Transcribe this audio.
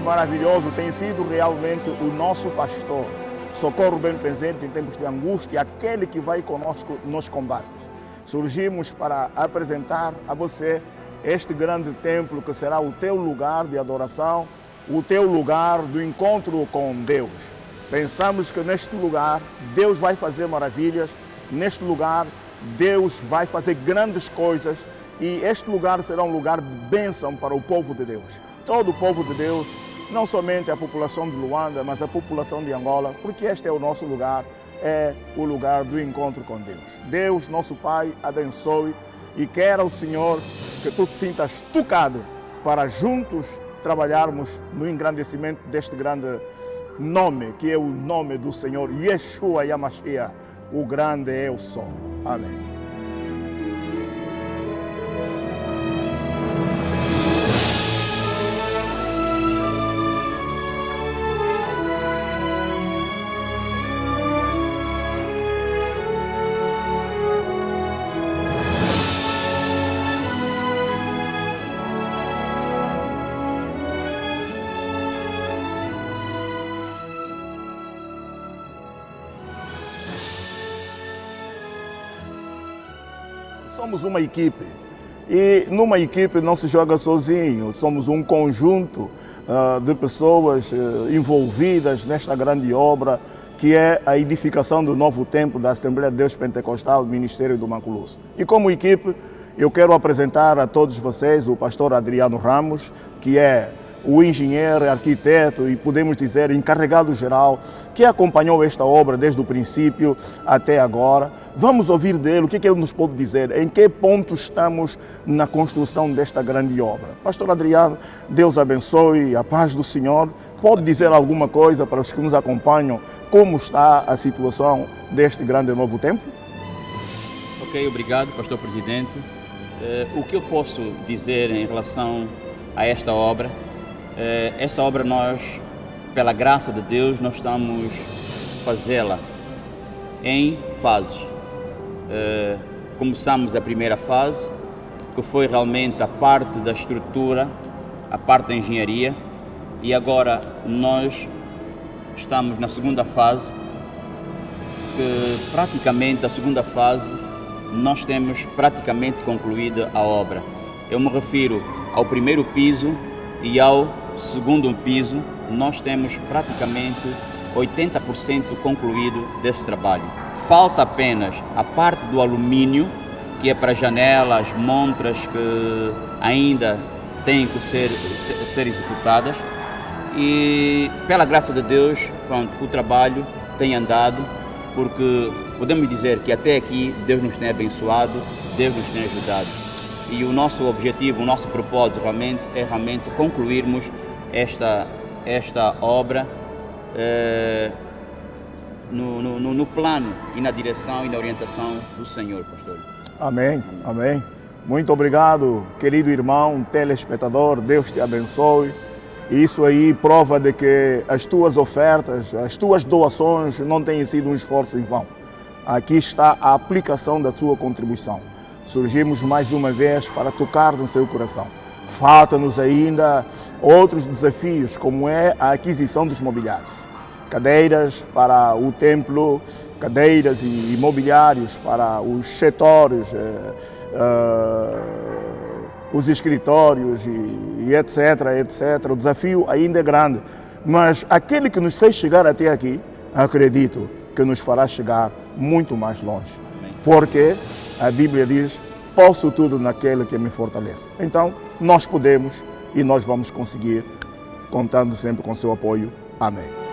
maravilhoso tem sido realmente o nosso pastor. Socorro bem presente em tempos de angústia, aquele que vai conosco nos combates. Surgimos para apresentar a você este grande templo que será o teu lugar de adoração, o teu lugar do encontro com Deus. Pensamos que neste lugar Deus vai fazer maravilhas, neste lugar Deus vai fazer grandes coisas e este lugar será um lugar de bênção para o povo de Deus. Todo o povo de Deus, não somente a população de Luanda, mas a população de Angola, porque este é o nosso lugar, é o lugar do encontro com Deus. Deus, nosso Pai, abençoe e quer ao Senhor que tu te sintas tocado para juntos trabalharmos no engrandecimento deste grande nome, que é o nome do Senhor, Yeshua Yamashiach, o grande é o sol. Amém. Somos uma equipe. E numa equipe não se joga sozinho, somos um conjunto uh, de pessoas uh, envolvidas nesta grande obra que é a edificação do novo templo da Assembleia de Deus Pentecostal do Ministério do Maculusso. E como equipe, eu quero apresentar a todos vocês o pastor Adriano Ramos, que é o engenheiro, arquiteto e podemos dizer encarregado geral que acompanhou esta obra desde o princípio até agora. Vamos ouvir dele o que, é que ele nos pode dizer, em que ponto estamos na construção desta grande obra. Pastor Adriano, Deus abençoe, a paz do Senhor. Pode dizer alguma coisa para os que nos acompanham, como está a situação deste grande novo tempo? Ok, obrigado, Pastor Presidente. Uh, o que eu posso dizer em relação a esta obra esta obra nós, pela graça de Deus, nós estamos fazê-la em fases. Eh, começamos a primeira fase, que foi realmente a parte da estrutura, a parte da engenharia, e agora nós estamos na segunda fase, que praticamente a segunda fase nós temos praticamente concluída a obra. Eu me refiro ao primeiro piso e ao segundo piso, nós temos praticamente 80% concluído desse trabalho. Falta apenas a parte do alumínio, que é para janelas, montras que ainda têm que ser, ser executadas. E pela graça de Deus, pronto, o trabalho tem andado, porque podemos dizer que até aqui Deus nos tem abençoado, Deus nos tem ajudado. E o nosso objetivo, o nosso propósito realmente é realmente concluirmos esta, esta obra eh, no, no, no, plano e na direção e na orientação do Senhor, pastor. Amém, amém. Muito obrigado, querido irmão, telespectador, Deus te abençoe. Isso aí prova de que as tuas ofertas, as tuas doações não têm sido um esforço em vão. Aqui está a aplicação da sua contribuição. Surgimos mais uma vez para tocar no seu coração. Falta-nos ainda outros desafios, como é a aquisição dos mobiliários. Cadeiras para o templo, cadeiras e imobiliários para os setores, eh, eh, os escritórios e, e etc, etc. O desafio ainda é grande, mas aquele que nos fez chegar até aqui, acredito que nos fará chegar muito mais longe. Porque a Bíblia diz posso tudo naquele que me fortalece. Então, nós podemos e nós vamos conseguir, contando sempre com seu apoio. Amém.